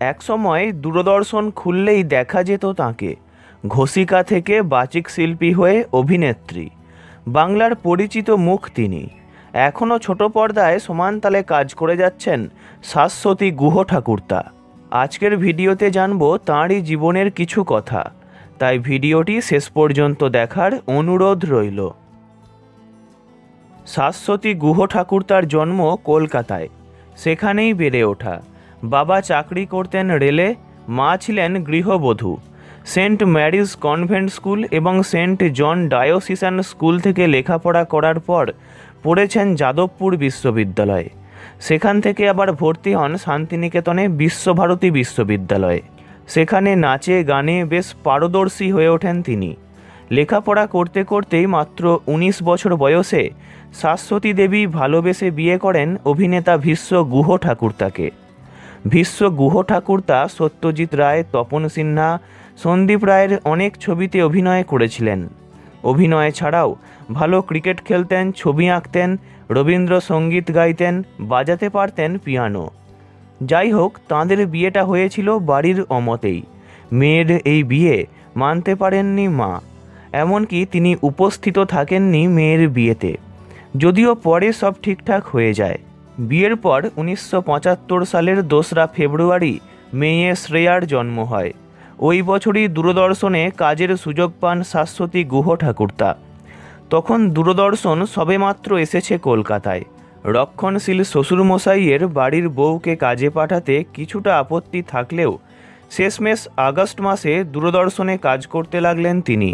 একসময় দূরদর্শন খুললেই দেখা যেত তাঁকে। ঘোষিকা থেকে বাচিক শিল্পী হয়ে অভিনেত্রী। বাংলার পরিচিত মুখ তিনি। এখনও ছোট পর্দায় সমানতালে কাজ করে যাচ্ছেন শাশ্বতী গুহ ঠাকুরতা। আজকের ভিডিওতে জানব তাঁরই জীবনের কিছু কথা। তাই ভিডিওটি শেষ পর্যন্ত দেখার অনুরোধ রইল। শাশ্বতী গুহ ঠাকুরতার জন্ম কলকাতায়। সেখানেই বেড়ে ওঠা। বাবা চাকরি করতেন রেলে, মা ছিলেন গৃহবধূ। সেন্ট ম্যারিজ কনভেন্ট স্কুল এবং সেন্ট জন ডায়োসিসান স্কুল থেকে লেখাপড়া করার পর পড়েছেন যাদবপুর বিশ্ববিদ্যালয়ে। সেখান থেকে আবার ভর্তি হন শান্তিনিকেতনে বিশ্বভারতী বিশ্ববিদ্যালয়ে। সেখানে নাচে, গানে বেশ পারদর্শী হয়ে ওঠেন তিনি। লেখাপড়া করতে করতেই মাত্র ১৯ বছর বয়সে শাশ্বতী দেবী ভালোবেসে বিয়ে করেন অভিনেতা ভীষ্ম গুহ ঠাকুরতাকে। ভীষ্ম গুহ ঠাকুরতা সত্যজিৎ রায়, তপন সিনহা, সন্দীপ রায়ের অনেক ছবিতে অভিনয় করেছিলেন। অভিনয় ছাড়াও ভালো ক্রিকেট খেলতেন, ছবি আঁকতেন রবীন্দ্রসঙ্গীত গাইতেন, বাজাতে পারতেন পিয়ানো। যাই হোক, তাঁদের বিয়েটা হয়েছিল বাড়ির অমতেই। মেয়ের এই বিয়ে মানতে পারেননি মা। এমনকি তিনি উপস্থিত থাকেননি মেয়ের বিয়েতে। যদিও পরে সব ঠিকঠাক হয়ে যায়। বিয়ের পর উনিশশো পঁচাত্তর সালের দোসরা ফেব্রুয়ারি মেয়ে শ্রেয়ার জন্ম হয়। ওই বছরই দূরদর্শনে কাজের সুযোগ পান শাশ্বতী গুহ ঠাকুরতা তখন দূরদর্শন সবেমাত্র এসেছে কলকাতায়। রক্ষণশীল শ্বশুরমশাইয়ের বাড়ির বউকে কাজে পাঠাতে কিছুটা আপত্তি থাকলেও শেষমেশ আগস্ট মাসে দূরদর্শনে কাজ করতে লাগলেন তিনি।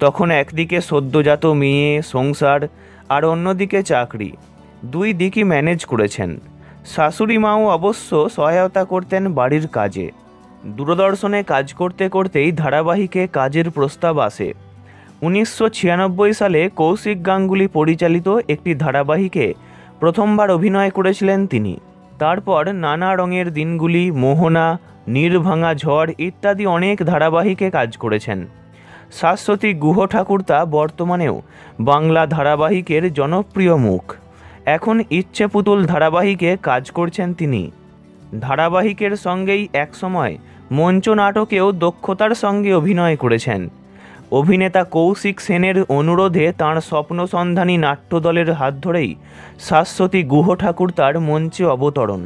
তখন একদিকে সদ্যজাত মেয়ে, সংসার, আর অন্যদিকে চাকরি। দুই দিকই ম্যানেজ করেছেন। শাশুড়ি মাও অবশ্য সহায়তা করতেন বাড়ির কাজে। দূরদর্শনে কাজ করতে করতেই ধারাবাহিকে কাজের প্রস্তাব আসে। উনিশশো ছিয়ানব্বই সালে কৌশিক গাঙ্গুলি পরিচালিত একটি ধারাবাহিকে প্রথমবার অভিনয় করেছিলেন তিনি। তারপর নানা রঙের দিনগুলি, মোহনা, নির্ভাঙা ঝড় ইত্যাদি অনেক ধারাবাহিকে কাজ করেছেন। শাশ্বতী গুহ ঠাকুরতা বর্তমানেও বাংলা ধারাবাহিকের জনপ্রিয় মুখ। এখন ইচ্ছে পুতুল ধারাবাহিকে কাজ করছেন তিনি। ধারাবাহিকের সঙ্গেই একসময় মঞ্চ নাটকেও দক্ষতার সঙ্গে অভিনয় করেছেন। অভিনেতা কৌশিক সেনের অনুরোধে তাঁর স্বপ্নসন্ধানী নাট্যদলের হাত ধরেই শাশ্বতী গুহ ঠাকুর তার মঞ্চে অবতরণ।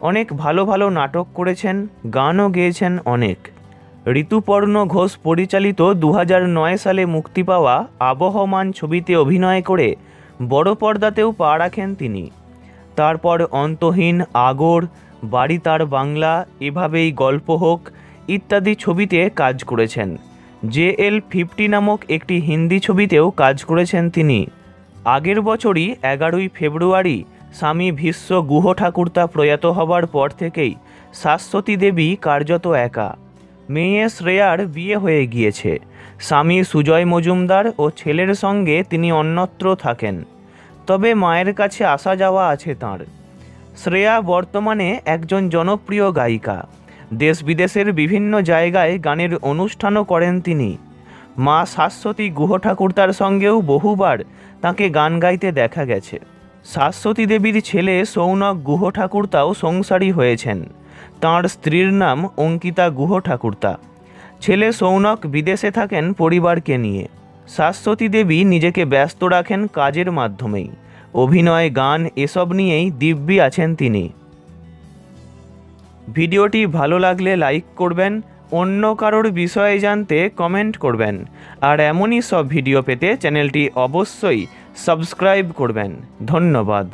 অনেক ভালো ভালো নাটক করেছেন, গানও গেয়েছেন অনেক। ঋতুপর্ণ ঘোষ পরিচালিত দু হাজার নয় সালে মুক্তি পাওয়া আবহমান ছবিতে অভিনয় করে বড় পর্দাতেও পা রাখেন তিনি। তারপর অন্তহীন আগর, বাড়ি তার বাংলা, এভাবেই গল্প হোক, ইত্যাদি ছবিতে কাজ করেছেন। জে এল ফিফটি নামক একটি হিন্দি ছবিতেও কাজ করেছেন তিনি। আগের বছরই এগারোই ফেব্রুয়ারি স্বামী ভীষ্ম গুহ ঠাকুরতা প্রয়াত হবার পর থেকেই শাশ্বতী দেবী কার্যত একা। মেয়ে শ্রেয়ার বিয়ে হয়ে গিয়েছে। স্বামী সুজয় মজুমদার ও ছেলের সঙ্গে তিনি অন্যত্র থাকেন। তবে মায়ের কাছে আসা যাওয়া আছে তাঁর। শ্রেয়া বর্তমানে একজন জনপ্রিয় গায়িকা। দেশ বিদেশের বিভিন্ন জায়গায় গানের অনুষ্ঠানও করেন তিনি। মা শাশ্বতী গুহ ঠাকুরতার সঙ্গেও বহুবার তাকে গান গাইতে দেখা গেছে। শাশ্বতী দেবীর ছেলে সৌনক গুহ ঠাকুরতাও সংসারী হয়েছেন। তাঁর স্ত্রীর নাম অঙ্কিতা গুহ ঠাকুরতা ছেলে সৌনক বিদেশে থাকেন পরিবারকে নিয়ে। শাশ্বতী দেবী নিজেকে ব্যস্ত রাখেন কাজের মাধ্যমেই। অভিনয়, গান এসব নিয়েই দিব্যি আছেন তিনি। ভিডিওটি ভালো লাগলে লাইক করবেন, অন্য কারোর বিষয়ে জানতে কমেন্ট করবেন, আর এমনই সব ভিডিও পেতে চ্যানেলটি অবশ্যই সাবস্ক্রাইব করবেন। ধন্যবাদ।